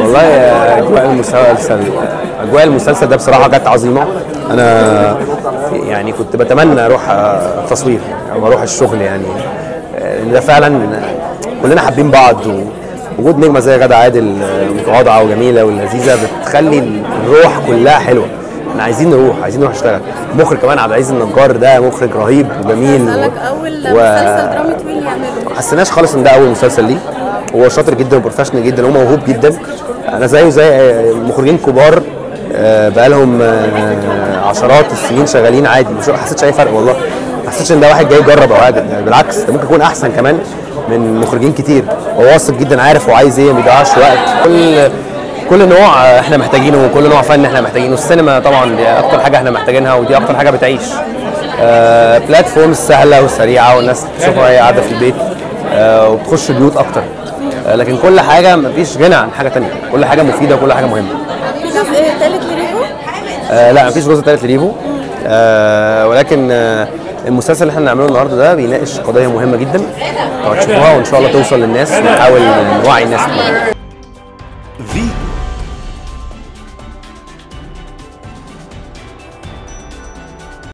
والله أجواء المسلسل أجواء المسلسل ده بصراحة كانت عظيمة. أنا يعني كنت بتمنى أروح تصوير أو أروح الشغل يعني. لأن ده فعلا كلنا حابين بعض وجود نجمة زي غادة عادل متواضعة وجميلة ولذيذة بتخلي الروح كلها حلوة. إحنا عايزين نروح عايزين نروح نشتغل. المخرج كمان عبد العزيز النجار ده مخرج رهيب وجميل لك أول مسلسل درامي طويل يعمله؟ ما حسيناش خالص إن ده أول مسلسل ليه. هو شاطر جدا و professional جدا وموهوب جدا. أنا زيه زي مخرجين كبار آه، بقالهم آه، عشرات السنين شغالين عادي. مش حسيتش اي فرق والله. ما حسيتش إن ده واحد جاي يجرب أو حاجة. يعني بالعكس ده ممكن يكون أحسن كمان من مخرجين كتير. هو واثق جدا عارف هو عايز إيه ما بيضيعش وقت. كل كل نوع آه، إحنا محتاجينه وكل نوع فن إحنا محتاجينه. السينما طبعا دي أكتر حاجة إحنا محتاجينها ودي أكتر حاجة بتعيش. آه، بلاتفورمز سهلة وسريعة والناس تشوفها وهي قاعدة في البيت. آه، وبتخش بيوت أكتر. آه، لكن كل حاجة مفيش غنى عن حاجة تانية. كل حاجة مفيدة وكل حاجة مهمة. في جزء ثالث لريفو؟ آه لا مفيش جزء ثالث لريفو. آه ولكن آه المسلسل اللي إحنا بنعمله النهارده ده بيناقش قضيه مهمة جدا. وهتشوفوها وإن شاء الله توصل للناس ونحاول نوعي الناس. فيتو